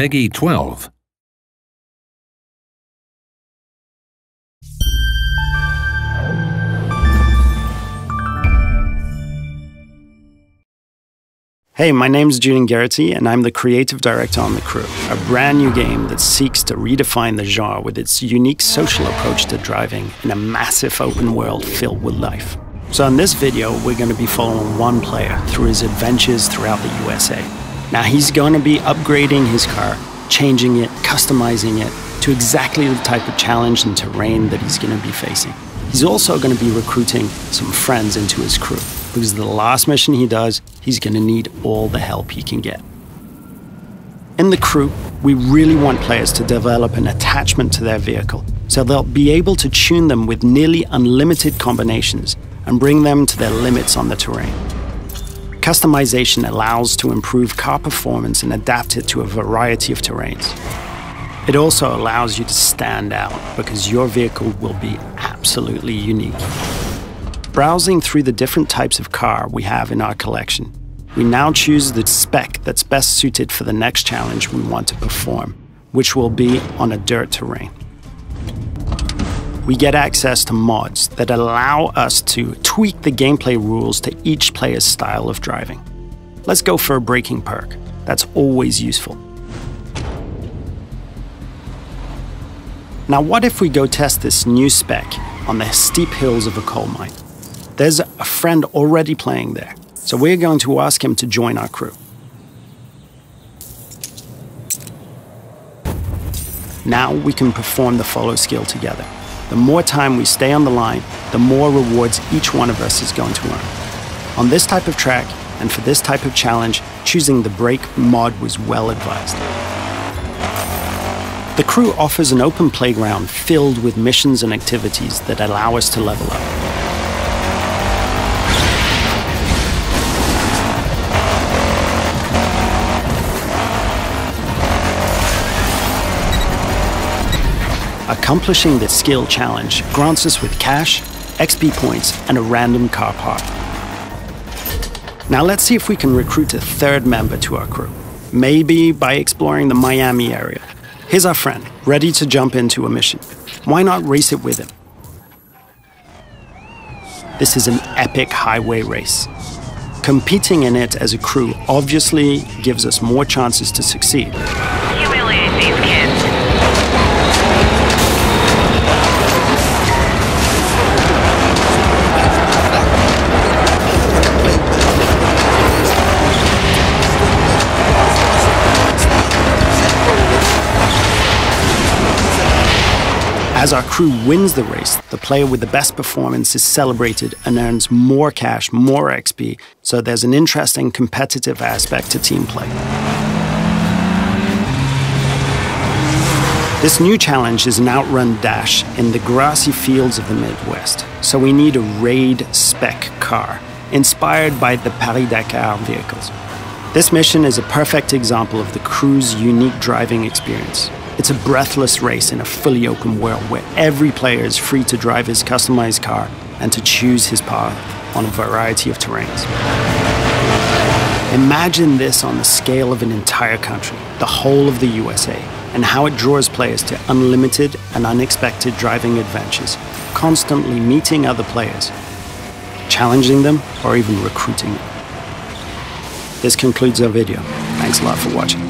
PEGI 12. Hey, my name is Julian Gerighty, and I'm the creative director on The Crew, a brand new game that seeks to redefine the genre with its unique social approach to driving in a massive open world filled with life. So, in this video, we're going to be following one player through his adventures throughout the USA. Now, he's going to be upgrading his car, changing it, customizing it to exactly the type of challenge and terrain that he's going to be facing. He's also going to be recruiting some friends into his crew because the last mission he does, he's going to need all the help he can get. In the crew, we really want players to develop an attachment to their vehicle so they'll be able to tune them with nearly unlimited combinations and bring them to their limits on the terrain. Customization allows to improve car performance and adapt it to a variety of terrains. It also allows you to stand out because your vehicle will be absolutely unique. Browsing through the different types of car we have in our collection, we now choose the spec that's best suited for the next challenge we want to perform, which will be on a dirt terrain. We get access to mods that allow us to tweak the gameplay rules to each player's style of driving. Let's go for a braking perk. That's always useful. Now, what if we go test this new spec on the steep hills of a coal mine? There's a friend already playing there, so we're going to ask him to join our crew. Now we can perform the follow skill together. The more time we stay on the line, the more rewards each one of us is going to earn. On this type of track, and for this type of challenge, choosing the brake mod was well advised. The crew offers an open playground filled with missions and activities that allow us to level up. Accomplishing the skill challenge grants us with cash, XP points, and a random car part. Now let's see if we can recruit a third member to our crew. Maybe by exploring the Miami area. Here's our friend, ready to jump into a mission. Why not race it with him? This is an epic highway race. Competing in it as a crew obviously gives us more chances to succeed. As our crew wins the race, the player with the best performance is celebrated and earns more cash, more XP, so there's an interesting competitive aspect to team play. This new challenge is an outrun dash in the grassy fields of the Midwest, so we need a raid spec car, inspired by the Paris-Dakar vehicles. This mission is a perfect example of the crew's unique driving experience. It's a breathless race in a fully open world where every player is free to drive his customized car and to choose his path on a variety of terrains. Imagine this on the scale of an entire country, the whole of the USA, and how it draws players to unlimited and unexpected driving adventures, constantly meeting other players, challenging them, or even recruiting them. This concludes our video. Thanks a lot for watching.